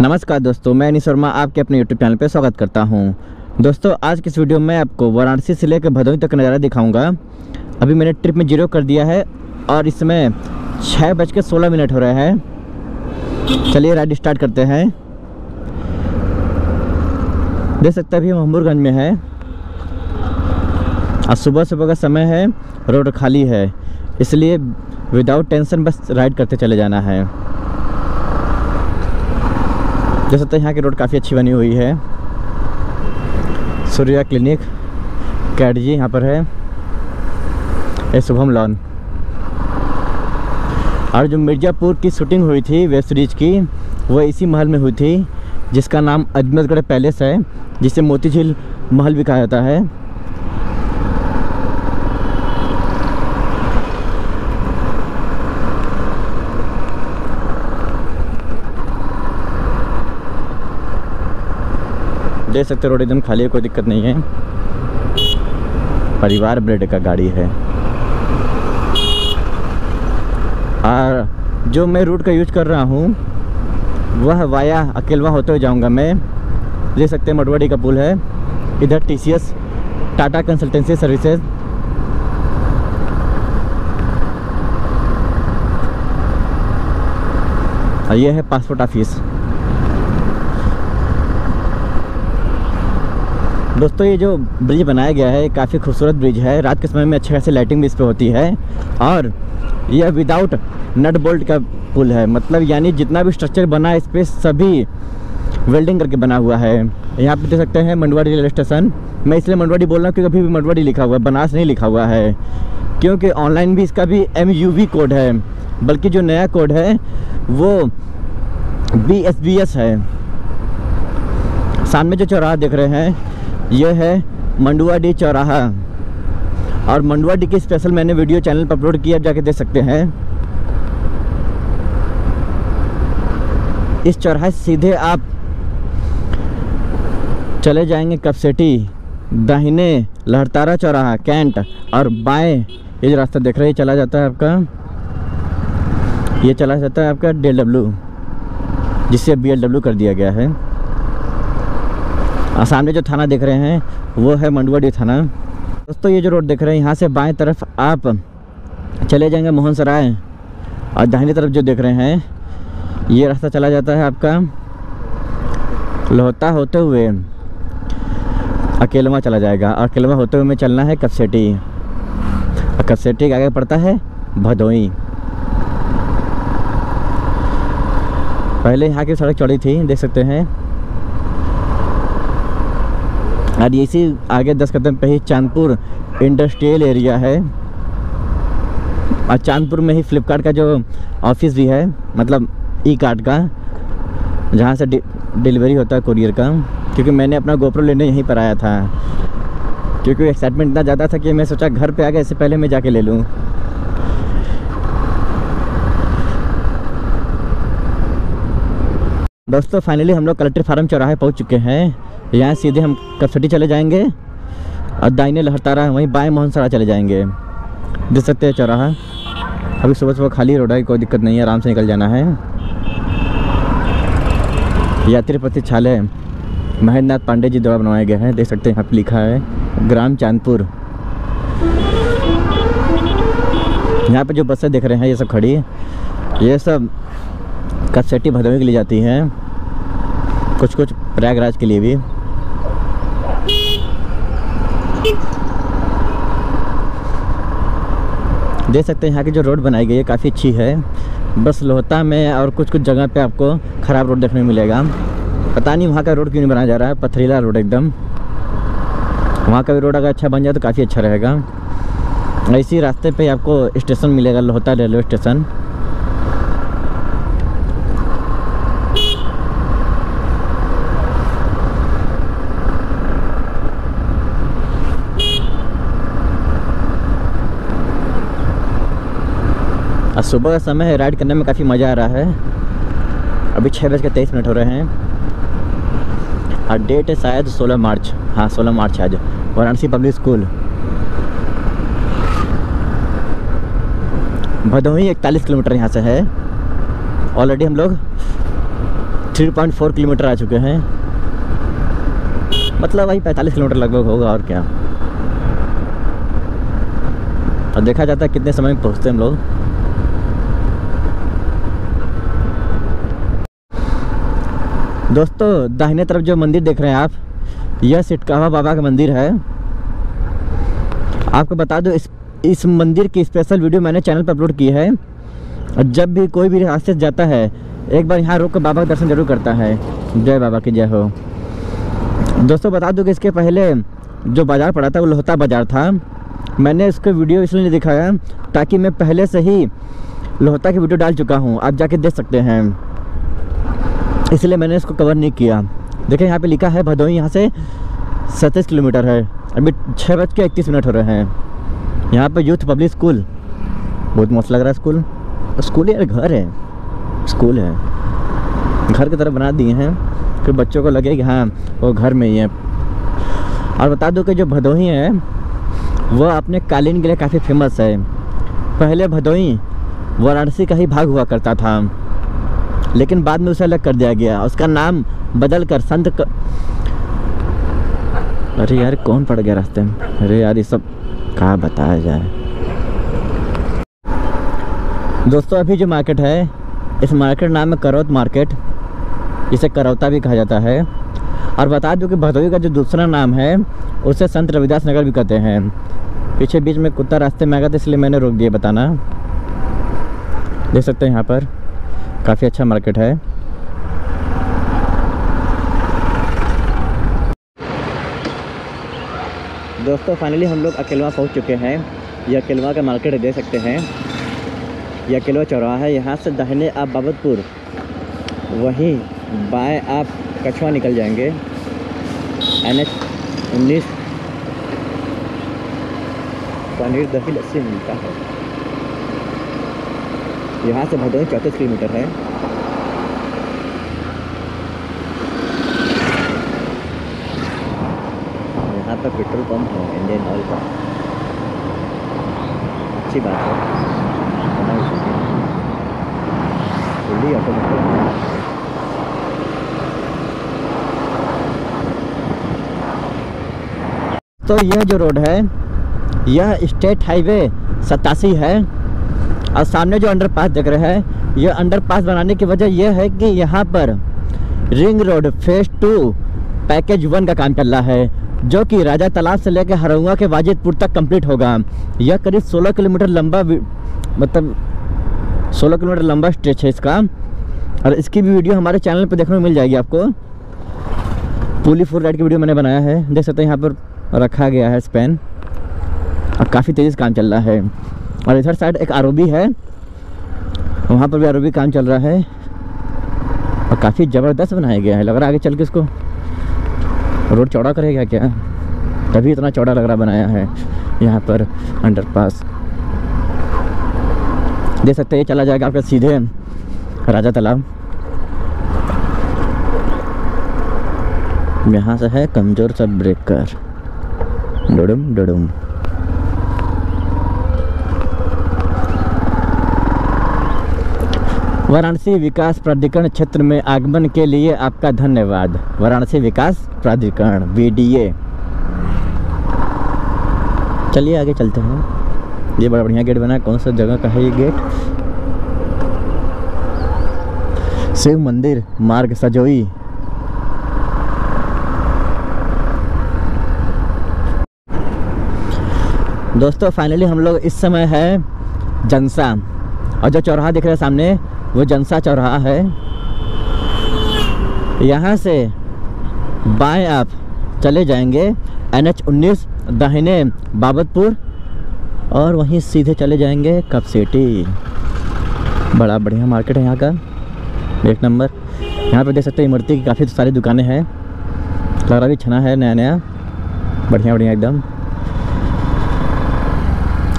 नमस्कार दोस्तों, मैं अनिश शर्मा आपके अपने यूट्यूब चैनल पर स्वागत करता हूँ। दोस्तों, आज की इस वीडियो में आपको वाराणसी से लेकर भदोही तक नज़ारा दिखाऊँगा। अभी मैंने ट्रिप में ज़ीरो कर दिया है और इसमें छः बज के सोलह मिनट हो रहे हैं। चलिए राइड स्टार्ट करते हैं। देख सकते हैं अभी हम हम्बुरगंज में है। और सुबह सुबह का समय है, रोड खाली है, इसलिए विदाउट टेंशन बस राइड करते चले जाना है। देख तो यहाँ की रोड काफ़ी अच्छी बनी हुई है। सूर्या क्लिनिक कैडजी यहाँ पर है। ये शुभम लॉन। और जो मिर्ज़ापुर की शूटिंग हुई थी वेब सीरीज़ की, वो इसी महल में हुई थी, जिसका नाम अजमतगढ़ पैलेस है, जिसे मोती झील महल भी कहा जाता है। देख सकते रोड एकदम खाली है कोई दिक्कत नहीं है। परिवार ब्रेड का गाड़ी है। और जो मैं रूट का यूज़ कर रहा हूँ, वह वाया अकेलवा होते हुए जाऊँगा मैं। देख सकते हैं, मटवाड़ी का पुल है। इधर टीसीएस टाटा कंसल्टेंसी सर्विसेज़ और ये है पासपोर्ट ऑफ़िस दोस्तों, ये जो ब्रिज बनाया गया है काफ़ी खूबसूरत ब्रिज है। रात के समय में अच्छे खासी लाइटिंग भी इस पर होती है। और यह विदाउट नट बोल्ट का पुल है। मतलब यानी जितना भी स्ट्रक्चर बना है, इस पर सभी वेल्डिंग करके बना हुआ है। यहाँ पे देख सकते हैं मंडवाड़ी रेलवे स्टेशन मैं इसलिए मंडवाड़ी बोल रहा हूँ क्योंकि अभी भी मंडवाड़ी लिखा हुआ है बनास नहीं लिखा हुआ है। क्योंकि ऑनलाइन भी इसका भी एमयूवी कोड है। बल्कि जो नया कोड है, वो बी है। सामने जो चौराहा देख रहे हैं यह है मंडुआ डी चौराहा। और मंडुआ डी की स्पेशल मैंने वीडियो चैनल पर अपलोड किया जाके देख सकते हैं। इस चौराहे सीधे आप चले जाएँगे कपसेटी दाहिने लहरतारा चौराहा, कैंट, और बाएँ। ये जो रास्ता देख रहे हैं चला जाता है आपका। ये चला जाता है आपका डी जिससे बीएलडब्ल्यू कर दिया गया है। और सामने जो थाना देख रहे हैं, वो है मंडुआडी थाना। दोस्तों, ये जो रोड देख रहे हैं, यहाँ से बाएँ तरफ़ आप चले जाएँगे मोहन सराय और दाहिनी तरफ़ जो देख रहे हैं, ये रास्ता चला जाता है आपका लोहता होते हुए। अकेलवा चला जाएगा। और अकेलवा होते हुए में चलना है कपसेटी और कपसेटी के आगे पड़ता है भदोई पहले यहाँ की सड़क चौड़ी थी, देख सकते हैं। और इसी आगे दस कदम पे ही चांदपुर इंडस्ट्रियल एरिया है। और चांदपुर में ही फ्लिपकार्ट का जो ऑफ़िस भी है मतलब ई कार्ड का, जहाँ से डिलीवरी होता है कुरियर का, क्योंकि मैंने अपना गोप्रो लेने यहीं पर आया था। क्योंकि एक्साइटमेंट इतना ज़्यादा था कि मैं सोचा घर पे आ गया इससे पहले मैं जाके ले लूँ। दोस्तों फाइनली हम लोग कलेक्टर फार्म चौराहे पहुँच चुके हैं। यहाँ सीधे हम कपसटी चले जाएँगे और दाइने लहरतारा वहीं बाएँ मोहनसरा चले जाएँगे। देख सकते हैं चौराहा। अभी सुबह सुबह खाली रोड है, कोई दिक्कत नहीं है, आराम से निकल जाना है। यात्री प्रतीक्षालय महेंद्र नाथ पांडे जी द्वारा बनवाया गया है। देख सकते हैं, यहाँ पर लिखा है, ग्राम चांदपुर। यहाँ पर जो बसें देख रहे हैं, ये सब खड़ी। ये सब कपसेटी भदोही के लिए जाती हैं। कुछ कुछ प्रयागराज के लिए भी। देख सकते हैं यहाँ की जो रोड बनाई गई है, काफ़ी अच्छी है। बस लोहता में और कुछ कुछ जगह पे आपको ख़राब रोड देखने मिलेगा। पता नहीं वहाँ का रोड क्यों नहीं बनाया जा रहा है, पथरीला रोड एकदम। वहाँ का भी रोड अगर अच्छा बन जाए तो काफ़ी अच्छा रहेगा। इसी रास्ते पे आपको स्टेशन मिलेगा, लोहता रेलवे स्टेशन। सुबह का समय है राइड करने में काफ़ी मज़ा आ रहा है। अभी छः बज के तेईस मिनट हो रहे हैं। और डेट है शायद सोलह मार्च। हाँ सोलह मार्च आज। वाराणसी पब्लिक स्कूल भदोही इकतालीस किलोमीटर यहाँ से है। ऑलरेडी हम लोग 3.4 किलोमीटर आ चुके हैं। मतलब वही 45 किलोमीटर लगभग होगा और क्या। और देखा जाता है कितने समय में पहुँचते हैं हम लोग। दोस्तों, दाहिने तरफ़ जो मंदिर देख रहे हैं आप, यह सिटकावा बाबा का मंदिर है। आपको बता दो, इस इस मंदिर की स्पेशल वीडियो मैंने चैनल पर अपलोड की है। और जब भी कोई भी रास्ते जाता है, एक बार यहाँ रोक कर बाबा का दर्शन ज़रूर करता है। जय बाबा की जय हो। दोस्तों, बता दूँ कि इसके पहले जो बाज़ार पड़ा था, वो लोहता बाज़ार था। मैंने इसको वीडियो इसलिए दिखाया ताकि मैं पहले से ही लोहता की वीडियो डाल चुका हूँ। आप जाके देख सकते हैं। इसलिए मैंने इसको कवर नहीं किया। देखिए यहाँ पे लिखा है, भदोही यहाँ से सत्तीस किलोमीटर है। अभी छः बज के इकतीस मिनट हो रहे हैं। यहाँ पे यूथ पब्लिक स्कूल बहुत मस्त लग रहा है स्कूल स्कूल यार घर है। स्कूल है। घर की तरह बना दिए हैं। कि बच्चों को लगे कि हाँ वो घर में ही है। और बता दो कि जो भदोही है वह अपने कालीन के लिए काफ़ी फ़ेमस है। पहले भदोही वाराणसी का ही भाग हुआ करता था। लेकिन बाद में उसे अलग कर दिया गया। उसका नाम बदल कर संत क... अरे यार, कौन पड़ गया रास्ते में? अरे यार, ये सब कहाँ बताया जाए? दोस्तों, अभी जो मार्केट है, इस मार्केट नाम है करौत मार्केट। इसे करौता भी कहा जाता है। और बता दूँ कि भदोही का जो दूसरा नाम है, उसे संत रविदास नगर भी कहते हैं। पीछे बीच में कुत्ता रास्ते में आ गया था, इसलिए मैंने रोक दिया, बताना। देख सकते हैं यहाँ पर। काफ़ी अच्छा मार्केट है। दोस्तों फाइनली हम लोग अकेलवा पहुँच चुके हैं। यह अकेलवा का मार्केट देख सकते हैं। यह अकेलवा चौराहा है, यहाँ से दाहिने आप बाबतपुर, वहीं बाएँ आप कछुआ निकल जाएँगे। एन एच उन्नीस पनीर दही लस्सी मिलता है। यहाँ से भदोही चौंतीस किलोमीटर है। यहाँ पर पेट्रोल पंप है, इंडियन ऑयल का। अच्छी बात है। तो यह जो रोड है, यह स्टेट हाईवे सतासी है। और सामने जो अंडरपास दिख रहा है यह अंडरपास बनाने की वजह यह है कि यहाँ पर ring road phase two package one का काम चल रहा है, जो कि राजा तालाब से लेकर हरौआ के वाजिदपुर तक कंप्लीट होगा। यह करीब 16 किलोमीटर लंबा मतलब 16 किलोमीटर लंबा स्ट्रेच है इसका। और इसकी भी वीडियो हमारे चैनल पर देखने को मिल जाएगी आपको। पुली फोर राइड की वीडियो मैंने बनाया है। देख सकते हैं, यहाँ पर रखा गया है स्पेन और काफ़ी तेज़ी से काम चल रहा है। और इधर साइड एक आर है। वहाँ पर भी आर काम चल रहा है। और काफ़ी ज़बरदस्त बनाया गया है। लग रहा है आगे चल के इसको रोड चौड़ा करेगा क्या? तभी इतना चौड़ा लग रहा बनाया है यहाँ पर अंडरपास। देख सकते हैं चला जाएगा आपका सीधे राजा तालाब। यहाँ से है कमज़ोर सा ब्रेकर। डुडुम डुडुम। वाराणसी विकास प्राधिकरण क्षेत्र में आगमन के लिए आपका धन्यवाद। वाराणसी विकास प्राधिकरण वीडीए चलिए आगे चलते हैं। ये बड़ा बढ़िया गेट बना है। कौन सा जगह का है ये गेट? शिव मंदिर, मार्ग सजोई। दोस्तों फाइनली हम लोग इस समय है जनसा। और जो चौराहा दिख रहा है सामने, वो जनसा चौराहा है। यहाँ से बाएँ आप चले जाएँगे एन एच उन्नीस दाहिने बाबतपुर और वहीं सीधे चले जाएँगे कप सिटी। बड़ा बढ़िया मार्केट है यहाँ का। एक नंबर। यहाँ पे देख सकते हैं मूर्ति की काफ़ी सारी दुकानें हैं। लग रहा भी छना है नया नया बढ़िया बढ़िया एकदम।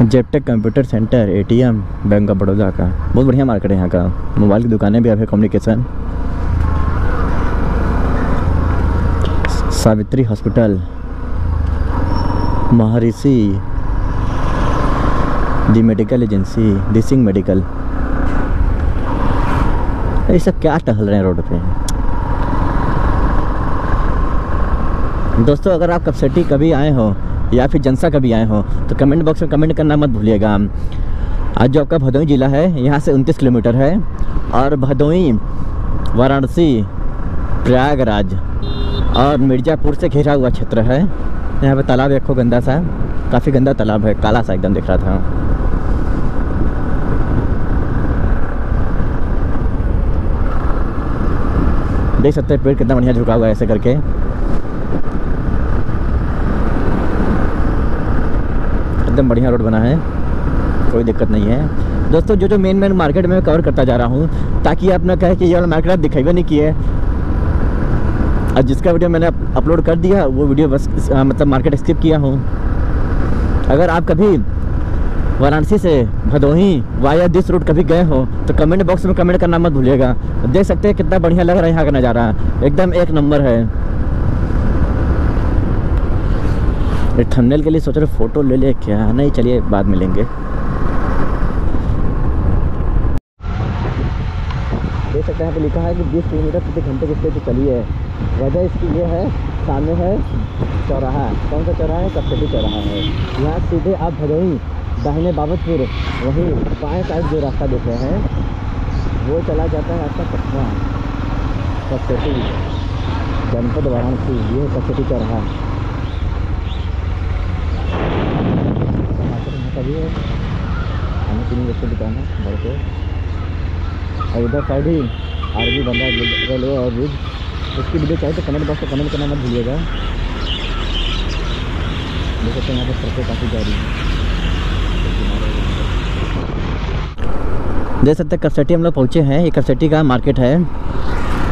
जेपटेक computer centre, ATM, bank of Baroda का। बहुत बढ़िया मार्केट है यहाँ का। मोबाइल की दुकानें भी अब है communication Savitri hospital. Maharshi. The medical agency, the Singh medical. ये सब क्या टहल रहे हैं रोड पे? दोस्तों, अगर आप कब कभी आए हो या फिर जनसा कभी आए हो तो कमेंट बॉक्स में कमेंट करना मत भूलिएगा। आज जो आपका भदोई ज़िला है, यहाँ से उनतीस किलोमीटर है, और भदोई वाराणसी, प्रयागराज और मिर्ज़ापुर से घिरा हुआ क्षेत्र है। यहाँ पे तालाब एक गंदा सा, काफ़ी गंदा तालाब है, काला सा एकदम दिख रहा था। देख सकते हैं पेड़ कितना बढ़िया झुका हुआ है ऐसे करके। एकदम बढ़िया रोड बना है। कोई दिक्कत नहीं है। दोस्तों जो जो मेन मेन मार्केट में कवर करता जा रहा हूँ ताकि आप ना कहे कि ये वाला मार्केट आप दिखाई भी नहीं किए और जिसका वीडियो मैंने अपलोड कर दिया वो वीडियो बस आ, मतलब मार्केट स्किप किया हूँ। अगर आप कभी वाराणसी से भदोही वाया दिस रूट कभी गए हो तो कमेंट बॉक्स में कमेंट करना मत भूलिएगा। देख सकते हैं कितना बढ़िया लग रहा है यहाँ का नज़ारा। एकदम एक नंबर है ये थंबनेल के लिए सोच रहे फ़ोटो ले ले क्या? नहीं, चलिए, बाद में लेंगे देख सकते हैं पे लिखा है कि 20 किलोमीटर प्रति घंटे की स्पीड चली है। वजह इसकी ये है, सामने है, चौराहा। कौन सा चौराहा है? कपसेटी चौराहा है। यहाँ सीधे आप भदोही, दाहिने बाबतपुर, वहीं बाएँ साइड जो रास्ता देख रहे हैं, वो चला जाता है आपका कटरा कपसेटी जनपद वाराणसी, ये कपसेटी चौराहा। का भी है। खाने पीने की दुकान है के और इधर साइड ही आर्मी बन रहा है रेलवे और ब्रिज उसकी वीडियो चाहिए तो कमेंट बॉक्स में कमेंट करना मत भूलिएगा। देख सकते हैं यहाँ पर सड़कें काफ़ी जा रही हैं। देख सकते हैं कपसेटी हम लोग पहुँचे हैं। ये कपसेटी का मार्केट है।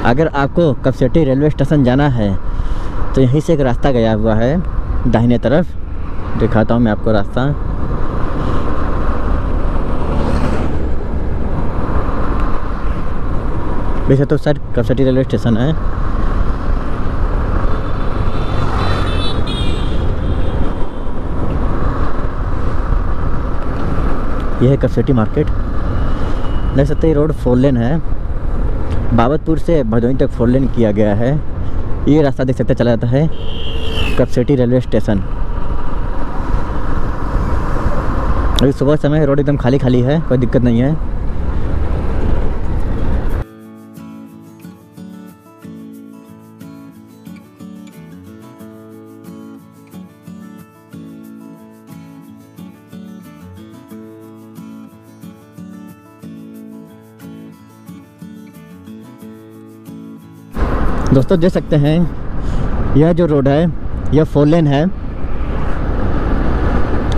अगर आपको कपसेटी रेलवे स्टेशन जाना है तो यहीं से एक रास्ता गया हुआ है दाहिने तरफ़। दिखाता हूँ मैं आपको रास्ता। वैसे तो सर कपसटी रेलवे स्टेशन है यह है कपसेटी मार्केट देख सकते हैं रोड फोर लेन है बाबतपुर से भदोही तक फोर लेन किया गया है ये रास्ता देख सकते चला जाता है कपसेटी रेलवे स्टेशन अभी सुबह समय रोड एकदम खाली खाली है कोई दिक्कत नहीं है दोस्तों, देख सकते हैं, यह जो रोड है, यह फोर लेन है।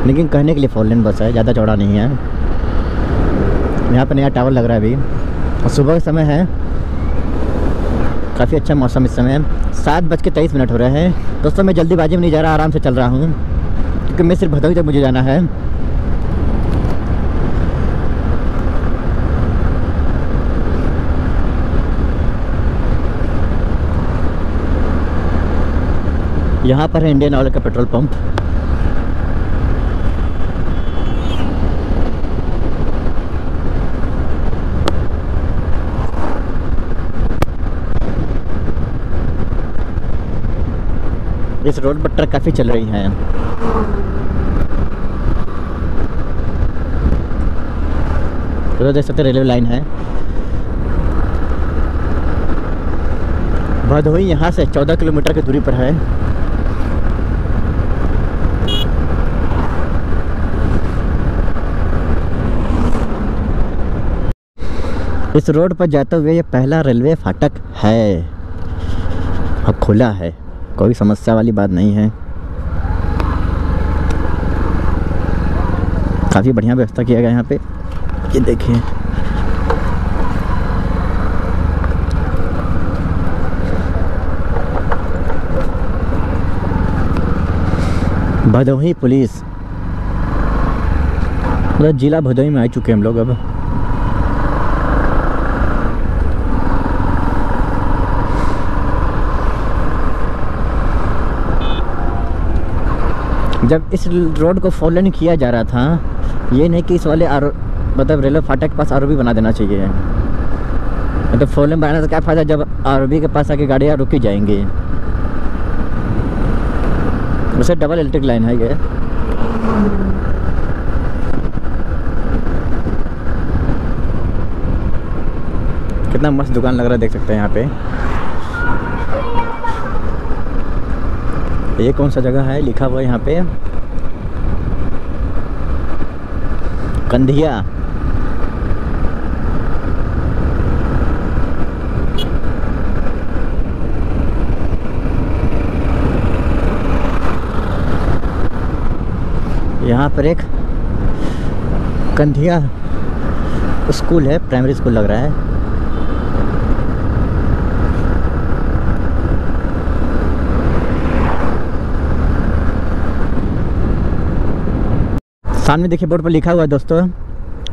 लेकिन कहने के लिए फोर लेन बस है, ज़्यादा चौड़ा नहीं है। यहाँ पर नया टावर लग रहा है अभी। और सुबह का समय है। काफ़ी अच्छा मौसम इस समय। सात बज के तेईस मिनट हो रहे हैं। दोस्तों, मैं जल्दीबाजी में नहीं जा रहा, आराम से चल रहा हूँ। क्योंकि मैं सिर्फ़ भदोही तक मुझे जाना है। यहाँ पर है इंडियन ऑयल का पेट्रोल पंप इस रोड पर ट्रक काफ़ी चल रही हैं। तो देख सकते रेलवे लाइन है। भदोही यहाँ से 14 किलोमीटर की दूरी पर है। इस रोड पर जाते हुए ये पहला रेलवे फाटक है। अब खुला है। कोई समस्या वाली बात नहीं है। काफ़ी बढ़िया व्यवस्था किया गया यहाँ पे। ये देखिए। भदोही पुलिस। मतलब जिला भदोही में आ चुके हैं हम लोग अब। जब इस रोड को फोर लेन किया जा रहा था, ये नहीं कि इस वाले आर मतलब रेलवे फाटक के पास आर बना देना चाहिए। मतलब फोर लेन बनाने से क्या फ़ायदा जब आर के पास आके गाड़ियाँ रुकी जाएँगी? वैसे डबल इलेक्ट्रिक लाइन है ये। कितना मस्त दुकान लग रहा है, देख सकते हैं यहाँ पे। ये कौन सा जगह है? लिखा हुआ यहाँ पे। कंधिया। यहाँ पर एक कंधिया स्कूल है, प्राइमरी स्कूल लग रहा है। सामने देखिए बोर्ड पर लिखा हुआ है दोस्तों,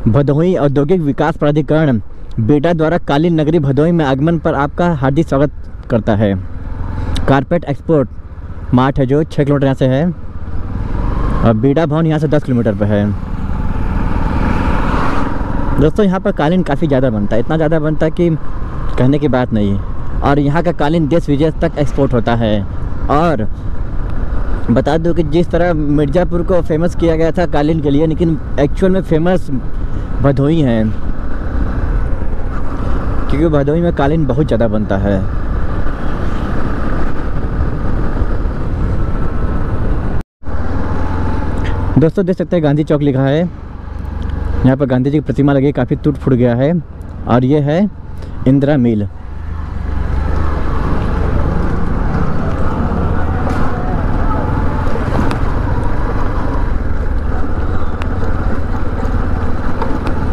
भदोही औद्योगिक विकास प्राधिकरण बेटा द्वारा कालीन नगरी भदोही में आगमन पर आपका हार्दिक स्वागत करता है। कारपेट एक्सपोर्ट, मार्ट है जो छः किलोमीटर यहाँ से है और बीडा भवन यहाँ से दस किलोमीटर पर है। दोस्तों, यहाँ पर कालीन काफ़ी ज़्यादा बनता है। इतना ज़्यादा बनता है कि कहने की बात नहीं। और यहाँ का कालीन देश विदेश तक एक्सपोर्ट होता है। और बता दूँ कि जिस तरह मिर्ज़ापुर को फ़ेमस किया गया था कालीन के लिए, लेकिन एक्चुअल में फ़ेमस भदोही है। क्योंकि भदोही में कालीन बहुत ज़्यादा बनता है। दोस्तों, देख सकते हैं, गांधी चौक लिखा है। यहाँ पर गांधी जी की प्रतिमा लगी, काफ़ी टूट फूट गया है। और ये है इंदिरा मिल।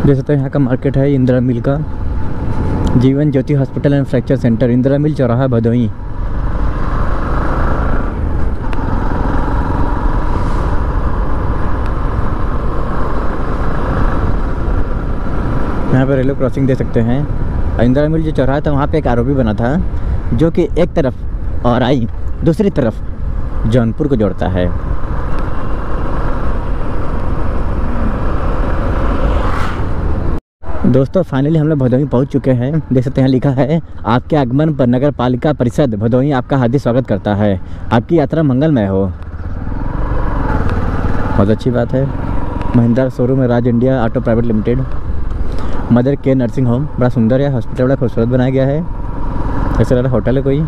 देख सकते हैं, यहाँ का मार्केट है इंदिरा मिल का। Jeevan Jyoti hospital and fracture centre Indira mill चौराहा, भदोही। यहाँ पर रेलवे क्रॉसिंग दे सकते हैं। इंदिरा मिल जो चौराहा था, वहाँ पे एक आरोपी बना था, जो कि एक तरफ़ और आई, दूसरी तरफ़ जौनपुर को जोड़ता है। दोस्तों फाइनली हम लोग भदोही पहुँच चुके हैं। देख सकते हैं लिखा है, आपके आगमन पर नगर पालिका परिषद भदोही आपका हार्दिक स्वागत करता है। आपकी यात्रा मंगलमय हो। बहुत अच्छी बात है। महिंद्रा शोरूम है Raj India auto private limited mother care nursing home बड़ा सुंदर है हॉस्पिटल बड़ा खूबसूरत बनाया गया है। ऐसा होटल है कोई।